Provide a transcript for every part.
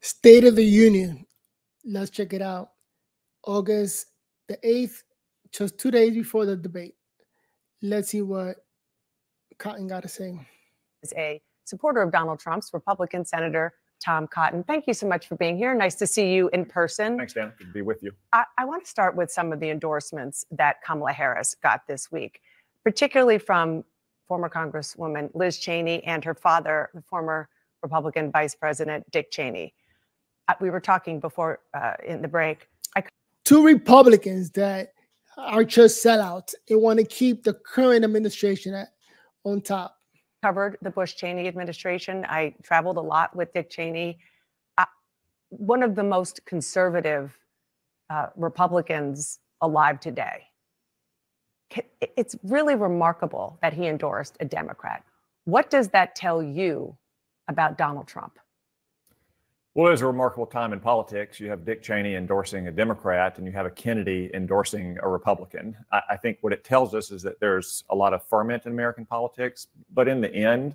State of the Union. Let's check it out. August the 8th, just two days before the debate. Let's see what Cotton got to say. Is a supporter of Donald Trump's Republican Senator Tom Cotton. Thank you so much for being here. Nice to see you in person. Thanks, Dan. Good to be with you. I, I want to start with some of the endorsements that Kamala Harris got this week, particularly from former Congresswoman Liz Cheney and her father, the former Republican Vice President Dick Cheney. Uh, we were talking before uh, in the break. I... Two Republicans that are just sellouts and want to keep the current administration at, on top. Covered the Bush Cheney administration. I traveled a lot with Dick Cheney. Uh, one of the most conservative uh, Republicans alive today. It's really remarkable that he endorsed a Democrat. What does that tell you about Donald Trump? Well, it was a remarkable time in politics. You have Dick Cheney endorsing a Democrat, and you have a Kennedy endorsing a Republican. I, I, think what it tells us is that there's a lot of ferment in American politics, but in the end,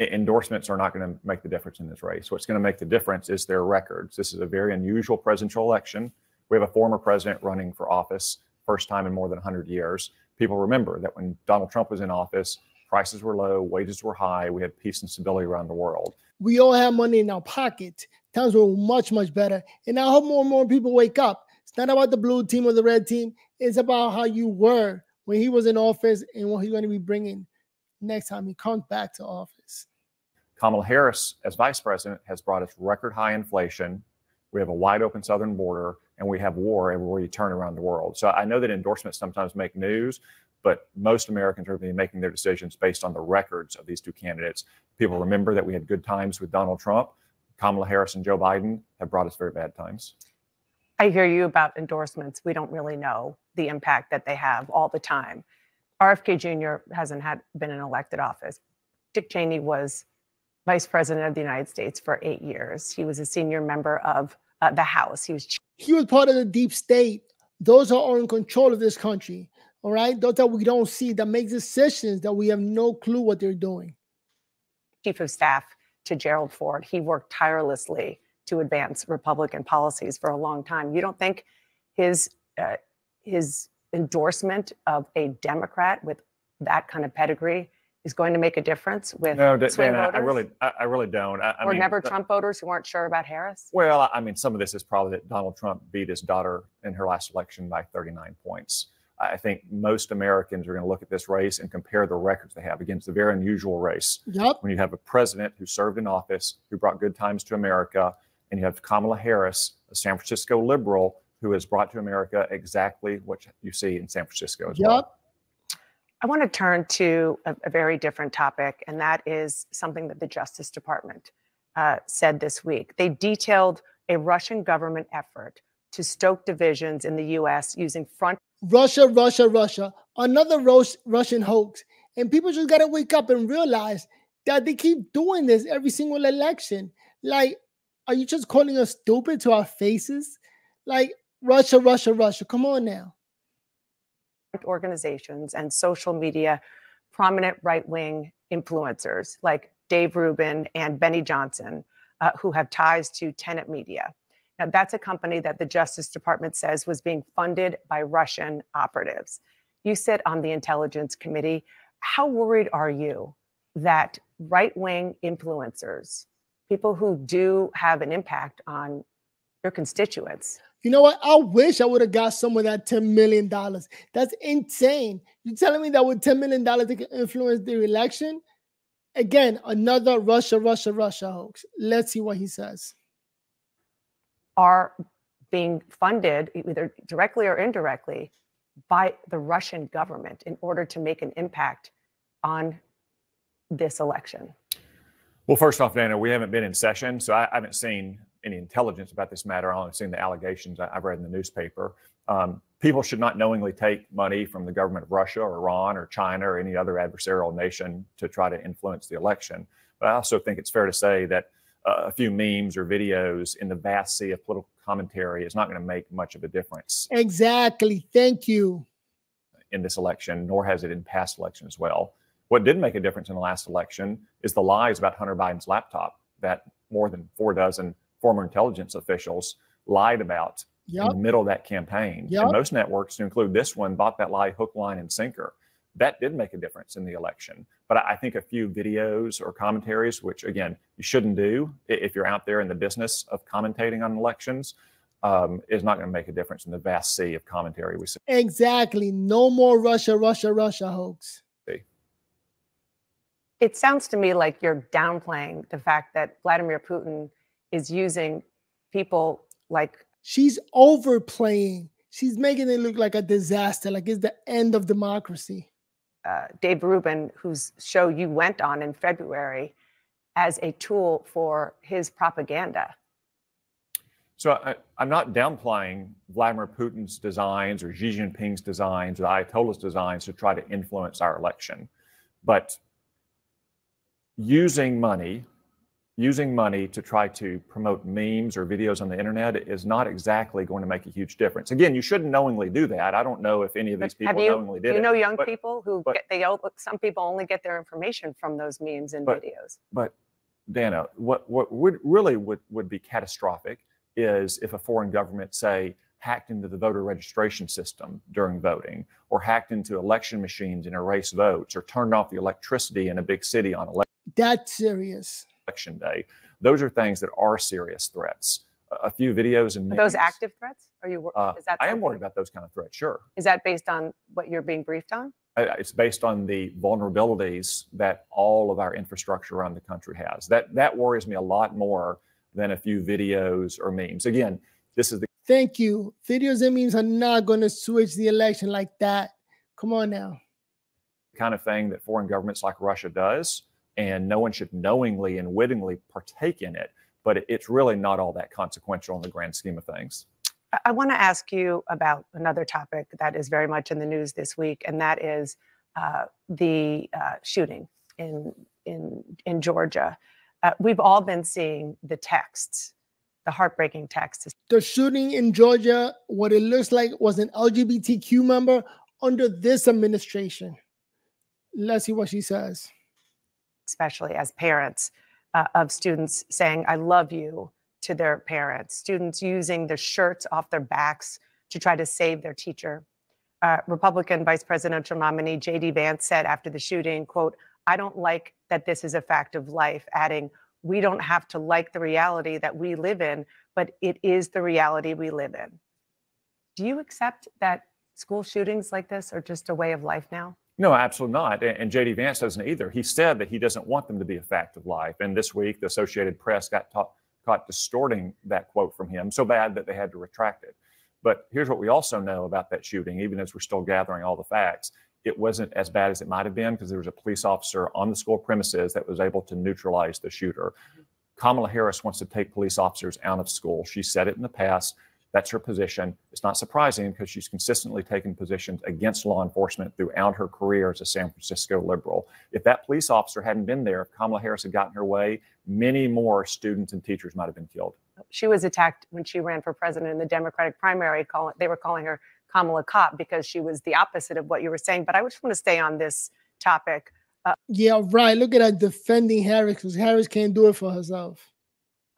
endorsements are not going to make the difference in this race. What's going to make the difference is their records. This is a very unusual presidential election. We have a former president running for office, first time in more than 100 years. People remember that when Donald Trump was in office, prices were low, wages were high, we had peace and stability around the world. We all have money in our pocket times were much, much better. And I hope more and more people wake up. It's not about the blue team or the red team. It's about how you were when he was in office and what he's going to be bringing next time he comes back to office. Kamala Harris, as vice president, has brought us record high inflation. We have a wide open southern border, and we have war everywhere you turn around the world. So I know that endorsements sometimes make news, but most Americans are going to be making their decisions based on the records of these two candidates. People remember that we had good times with Donald Trump. Kamala Harris and Joe Biden have brought us very bad times. I hear you about endorsements. We don't really know the impact that they have all the time. RFK Jr. hasn't had been in elected office. Dick Cheney was vice president of the United States for eight years. He was a senior member of uh, the House. He was he was part of the deep state. Those are in control of this country. All right, those that we don't see that make decisions that we have no clue what they're doing. Chief of Staff to Gerald Ford. He worked tirelessly to advance Republican policies for a long time. You don't think his uh, his endorsement of a Democrat with that kind of pedigree is going to make a difference with no, swing Dan, voters? I really, I, really don't. I, I or mean, never Trump voters who weren't sure about Harris. Well, I mean, some of this is probably that Donald Trump beat his daughter in her last election by 39 points. I think most Americans are going to look at this race and compare the records they have against a very unusual race. Yep. When you have a president who served in office, who brought good times to America, and you have Kamala Harris, a San Francisco liberal, who has brought to America exactly what you see in San Francisco as yep. well. I want to turn to a, a, very different topic, and that is something that the Justice Department uh, said this week. They detailed a Russian government effort to stoke divisions in the U.S. using front Russia, Russia, Russia, another Russian hoax. And people just got to wake up and realize that they keep doing this every single election. Like, are you just calling us stupid to our faces? Like, Russia, Russia, Russia. Come on now. Organizations and social media, prominent right wing influencers like Dave Rubin and Benny Johnson, uh, who have ties to Tenet Media. Now, that's a company that the Justice Department says was being funded by Russian operatives. You sit on the Intelligence Committee. How worried are you that right wing influencers, people who do have an impact on your constituents, you know what? I wish I would have got some of that $10 million. That's insane. You're telling me that with $10 million they can influence the election? Again, another Russia, Russia, Russia hoax. Let's see what he says are being funded either directly or indirectly by the Russian government in order to make an impact on this election? Well, first off, Dana, we haven't been in session, so I haven't seen any intelligence about this matter. I've only seen the allegations I've read in the newspaper. Um, people should not knowingly take money from the government of Russia or Iran or China or any other adversarial nation to try to influence the election. But I also think it's fair to say that uh, a few memes or videos in the vast sea of political commentary is not going to make much of a difference. Exactly. Thank you. In this election, nor has it in past elections as well. What did make a difference in the last election is the lies about Hunter Biden's laptop. that more than four dozen former intelligence officials lied about yep. in the middle of that campaign. Yep. And most networks, to include this one, bought that lie hook, line, and sinker. That did make a difference in the election. But I think a few videos or commentaries, which again, you shouldn't do if you're out there in the business of commentating on elections, um, is not going to make a difference in the vast sea of commentary we see. Exactly. No more Russia, Russia, Russia hoax. It sounds to me like you're downplaying the fact that Vladimir Putin is using people like. She's overplaying. She's making it look like a disaster, like it's the end of democracy. Uh, Dave Rubin, whose show you went on in February, as a tool for his propaganda. So I, am not downplaying Vladimir Putin's designs or Xi Jinping's designs or Ayatollah's designs to try to influence our election. But using money, using money to try to promote memes or videos on the internet is not exactly going to make a huge difference. Again, you shouldn't knowingly do that. I don't know if any of these people you, knowingly did you it. You know young but, people who but, get, they some people only get their information from those memes and but, videos. But Dana, what what would really would, would be catastrophic is if a foreign government say hacked into the voter registration system during voting or hacked into election machines and erased votes or turned off the electricity in a big city on election that's serious. Election day. Those are things that are serious threats. A few videos and those active threats. Are you? Uh, is that? I am worried about those kind of threats. Sure. Is that based on what you're being briefed on? It's based on the vulnerabilities that all of our infrastructure around the country has. That that worries me a lot more than a few videos or memes. Again, this is the. Thank you. Videos and memes are not going to switch the election like that. Come on now. Kind of thing that foreign governments like Russia does and no one should knowingly and wittingly partake in it. But it's really not all that consequential in the grand scheme of things. I want to ask you about another topic that is very much in the news this week, and that is uh, the uh, shooting in in in Georgia. Uh, we've all been seeing the texts, the heartbreaking texts. The shooting in Georgia, what it looks like was an LGBTQ member under this administration. Let's see what she says especially as parents uh, of students saying, I love you to their parents, students using the shirts off their backs to try to save their teacher. Uh, Republican vice presidential nominee J.D. Vance said after the shooting, quote, I don't like that this is a fact of life, adding, we don't have to like the reality that we live in, but it is the reality we live in. Do you accept that school shootings like this are just a way of life now? No, absolutely not. And, J.D. Vance doesn't either. He said that he doesn't want them to be a fact of life. And this week, the Associated Press got caught distorting that quote from him so bad that they had to retract it. But here's what we also know about that shooting, even as we're still gathering all the facts. It wasn't as bad as it might have been because there was a police officer on the school premises that was able to neutralize the shooter. Mm-hmm. Kamala Harris wants to take police officers out of school. She said it in the past. That's her position. It's not surprising because she's consistently taken positions against law enforcement throughout her career as a San Francisco liberal. If that police officer hadn't been there, if Kamala Harris had gotten her way, many more students and teachers might have been killed. She was attacked when she ran for president in the Democratic primary. They were calling her Kamala Cop because she was the opposite of what you were saying. But I just want to stay on this topic. Uh, yeah, right. Look at her defending Harris because Harris can't do it for herself.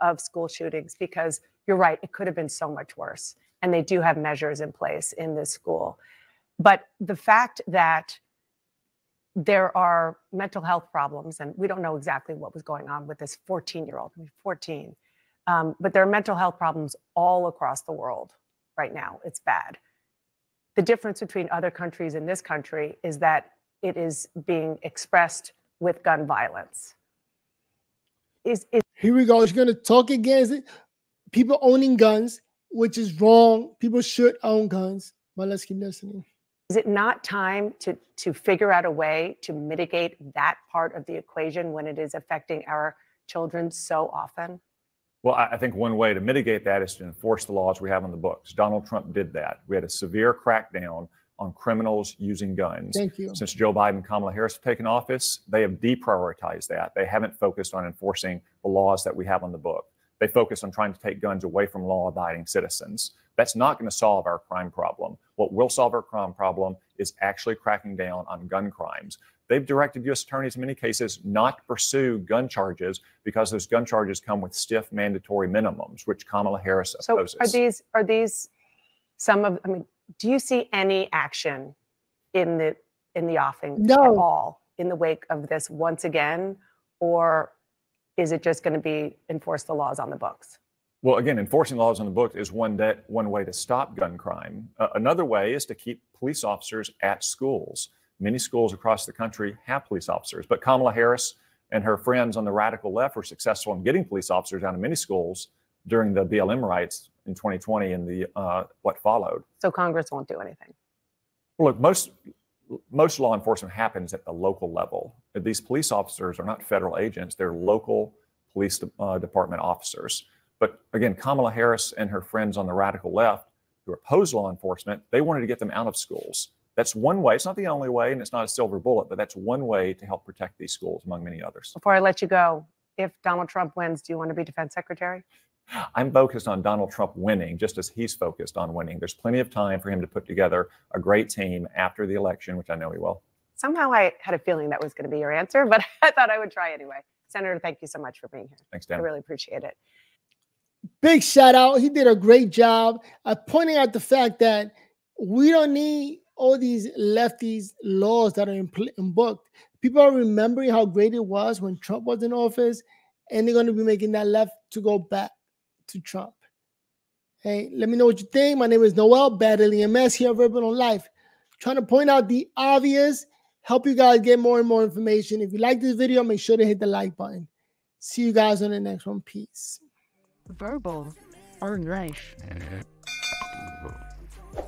Of school shootings because you're right, it could have been so much worse. And they do have measures in place in this school. But the fact that there are mental health problems, and we don't know exactly what was going on with this 14 year old, I mean, 14, um, but there are mental health problems all across the world right now. It's bad. The difference between other countries and this country is that it is being expressed with gun violence. Is, is here we go. She's going to talk against it people owning guns, which is wrong. People should own guns. But let's keep listening. Is it not time to to figure out a way to mitigate that part of the equation when it is affecting our children so often? Well, I think one way to mitigate that is to enforce the laws we have on the books. Donald Trump did that. We had a severe crackdown on criminals using guns. Thank you. Since Joe Biden and Kamala Harris have taken office, they have deprioritized that. They haven't focused on enforcing the laws that we have on the book. They focus on trying to take guns away from law abiding citizens. That's not going to solve our crime problem. What will solve our crime problem is actually cracking down on gun crimes. They've directed U.S. attorneys in many cases not to pursue gun charges because those gun charges come with stiff mandatory minimums, which Kamala Harris opposes. So are these are these some of? I mean, do you see any action in the in the offing No. at all in the wake of this once again, or is it just going to be enforce the laws on the books? Well, again, enforcing laws on the book is one de- one way to stop gun crime. Uh, another way is to keep police officers at schools. Many schools across the country have police officers, but Kamala Harris and her friends on the radical left were successful in getting police officers out of many schools during the BLM riots in 2020 and the uh, what followed. So Congress won't do anything. Well, look, most most law enforcement happens at the local level. These police officers are not federal agents; they're local police de- uh, department officers. But again, Kamala Harris and her friends on the radical left, who oppose law enforcement, they wanted to get them out of schools. That's one way. It's not the only way, and it's not a silver bullet, but that's one way to help protect these schools, among many others. Before I let you go, if Donald Trump wins, do you want to be defense secretary? I'm focused on Donald Trump winning, just as he's focused on winning. There's plenty of time for him to put together a great team after the election, which I know he will. Somehow I had a feeling that was going to be your answer, but I thought I would try anyway. Senator, thank you so much for being here. Thanks, Dan. I really appreciate it. big shout out. He did a great job at pointing out the fact that we don't need all these lefties laws that are in, in book. People are remembering how great it was when Trump was in office, and they're going to be making that left to go back to Trump. Hey, let me know what you think. My name is Noel Battling MS here at Verbal on Life. Trying to point out the obvious, help you guys get more and more information. If you like this video, make sure to hit the like button. See you guys on the next one. Peace. Verbal on life.